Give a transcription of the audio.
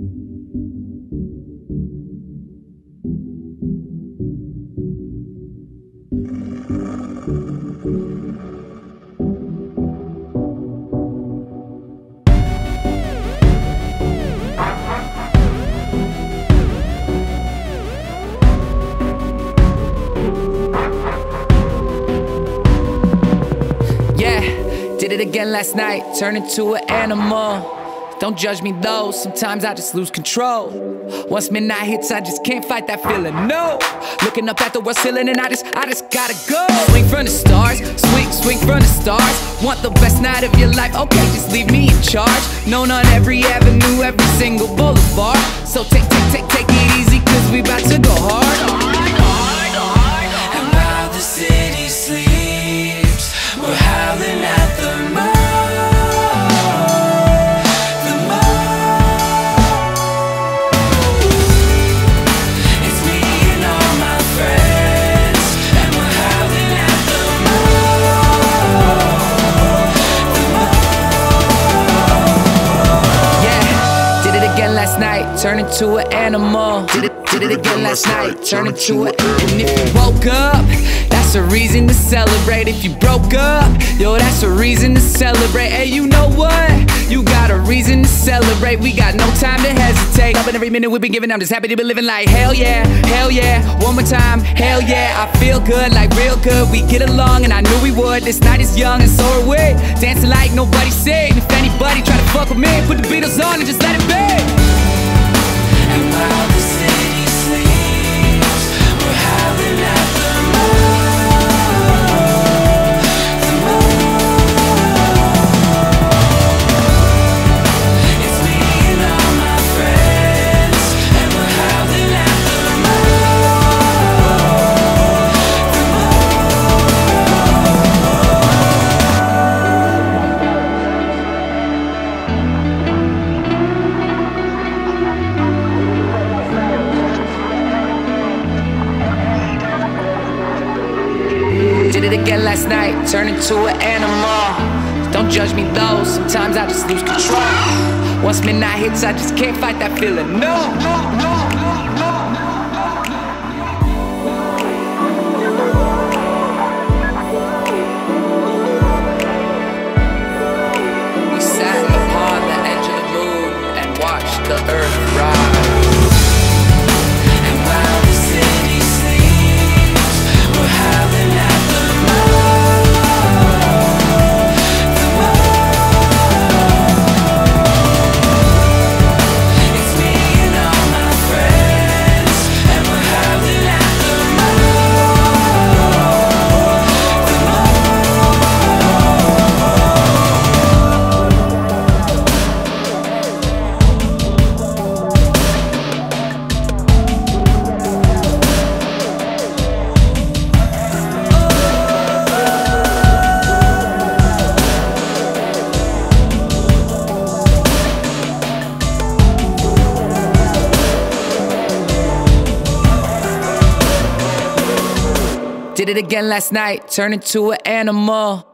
Yeah, did it again last night, turned into an animal. Don't judge me though, sometimes I just lose control. Once midnight hits, I just can't fight that feeling. No, looking up at the world ceiling, and I just, I just gotta go. Swing from the stars, swing, swing from the stars. Want the best night of your life? Okay, just leave me in charge. Known on every avenue, every single boulevard. So take, take, take, take it easy, cause we about to go night, into an animal. Did it, did it again last night, turned into it. And if you woke up, that's a reason to celebrate. If you broke up, yo, that's a reason to celebrate. Hey, you know what? You got a reason to celebrate. We got no time to hesitate. Loving every minute we've been giving. I'm just happy to be living like hell yeah, hell yeah. One more time, hell yeah. I feel good, like real good. We get along, and I knew we would. This night is young, and so are we. Dancing like nobody said. If anybody try to fuck with me, put the Beatles on and just let it be. Did it again last night, turned into an animal. Don't judge me though, sometimes I just lose control. Once midnight hits, I just can't fight that feeling. No, no, no, Did it again last night, turned into an animal.